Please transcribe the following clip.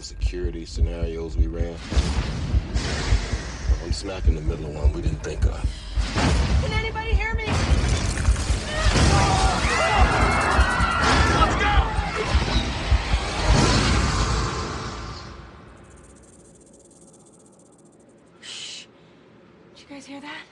security scenarios we ran. I'm smack in the middle of one we didn't think of. Can anybody hear me? Let's go! Shh. Did you guys hear that?